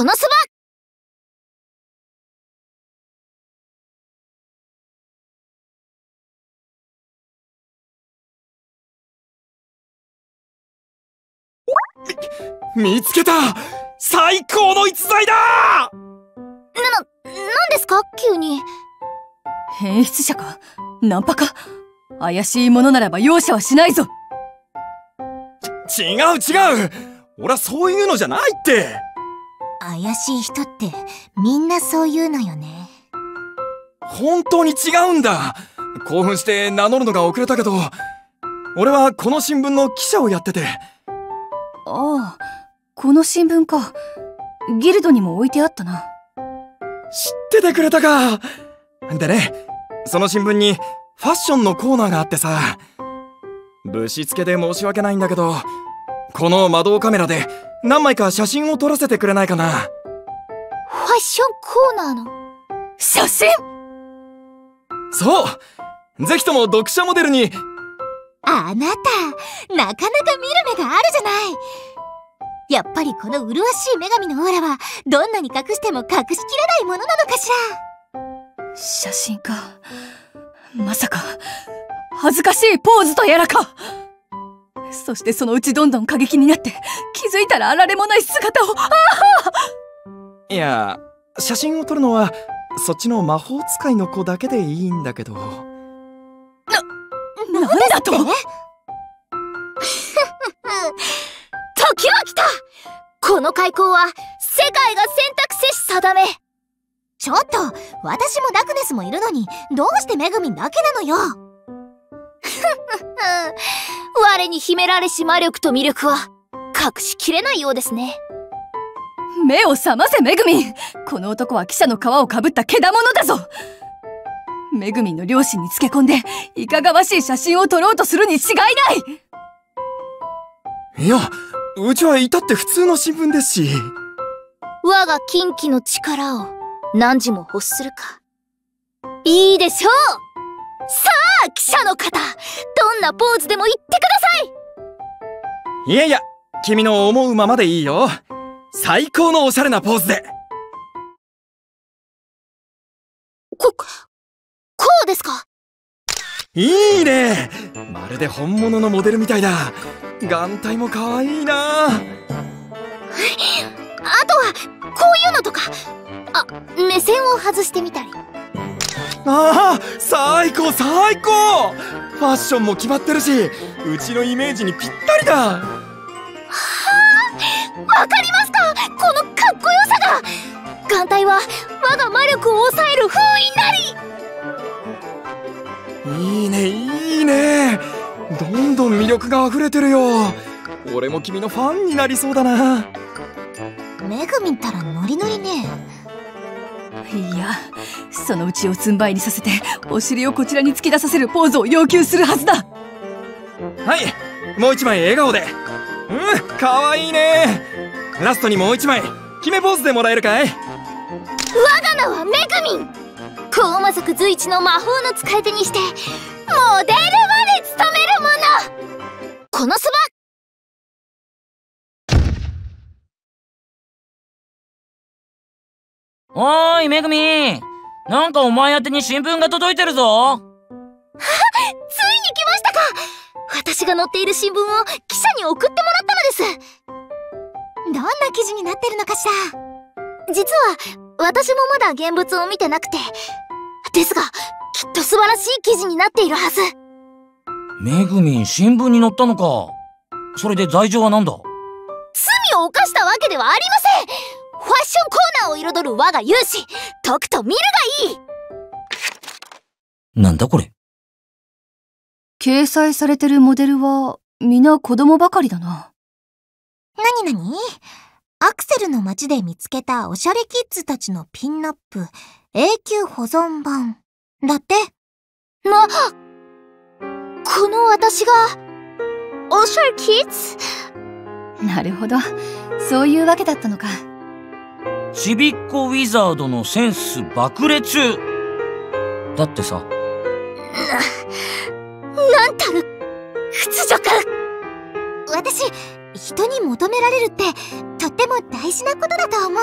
このそば。見つけた。最高の逸材だ！な、な、なんですか？急に。変質者か？ナンパか？怪しいものならば容赦はしないぞ。違う違う！俺はそういうのじゃないって怪しい人ってみんなそういうのよね。本当に違うんだ。興奮して名乗るのが遅れたけど俺はこの新聞の記者をやってて。ああこの新聞か。ギルドにも置いてあったな。知っててくれたか。でねその新聞にファッションのコーナーがあってさ。ぶしつけで申し訳ないんだけどこの魔導カメラで何枚か写真を撮らせてくれないかなファッションコーナーの？写真？そうぜひとも読者モデルにあなた、なかなか見る目があるじゃない。やっぱりこの麗しい女神のオーラは、どんなに隠しても隠しきれないものなのかしら。写真かまさか恥ずかしいポーズとやらかそしてそのうちどんどん過激になって気づいたらあられもない姿を。あいや写真を撮るのはそっちの魔法使いの子だけでいいんだけど。なんだと？時は来た！この開口は、世界が選択せし定め。ちょっと、私もダクネスもいるのに、どうしてメグミンだけなのよ？我に秘められし魔力と魅力は、隠しきれないようですね。目を覚ませめぐみ。んこの男は記者の皮をかぶったけだものだぞ。めぐみんの両親につけ込んでいかがわしい写真を撮ろうとするに違いない。いやうちは至って普通の新聞ですし。我が近畿の力を何時も欲するか。いいでしょう記者の方どんなポーズでも言ってください。いやいや君の思うままでいいよ。最高のおしゃれなポーズで。こ、こうですか？いいね。まるで本物のモデルみたいだ。眼帯も可愛いな。あとは、こういうのとか。あ、目線を外してみたり。ああ最高最高！ファッションも決まってるしうちのイメージにぴったりだ！わかりますか？このかっこよさが！眼帯は我が魔力を抑える封印なり！いいねいいね！どんどん魅力が溢れてるよ！俺も君のファンになりそうだな！めぐみんたらノリノリねいやそのうちをつん這いにさせてお尻をこちらに突き出させるポーズを要求するはずだ。はい。もう一枚笑顔で。うんかわいいね。ラストにもう一枚決めポーズでもらえるかい？我が名はめぐみん高魔族随一の魔法の使い手にしてモデルおーい、めぐみ。なんかお前宛てに新聞が届いてるぞ。ついに来ましたか。私が載っている新聞を記者に送ってもらったのです。どんな記事になってるのかしら。実は私もまだ現物を見てなくて。ですがきっと素晴らしい記事になっているはず。めぐみん、新聞に載ったのか。それで罪状は何だ？罪を犯したわけではありませんファッションコーナーを彩る我が勇姿とくと見るがいい。なんだこれ？掲載されてるモデルは皆子供ばかりだな。なになにアクセルの街で見つけたおしゃれキッズたちのピンナップ永久保存版だって。なこの私がおしゃれキッズ？なるほど。そういうわけだったのかちびっこウィザードのセンス爆裂だってさなんたる屈辱私人に求められるってとっても大事なことだと思うの。う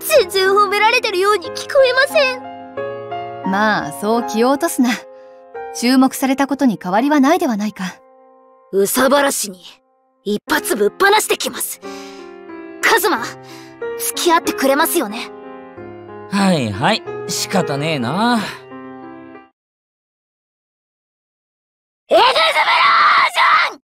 全然褒められてるように聞こえません。まあ、そう気を落とすな。注目されたことに変わりはないではないか。うさばらしに一発ぶっ放してきます。カズマ、付き合ってくれますよね？はいはい、仕方ねえな。エグズブロージ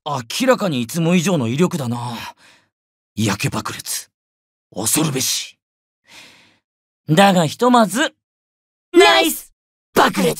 ョン明らかにいつも以上の威力だな。焼け爆裂。恐るべし。だがひとまず、ナイス爆裂。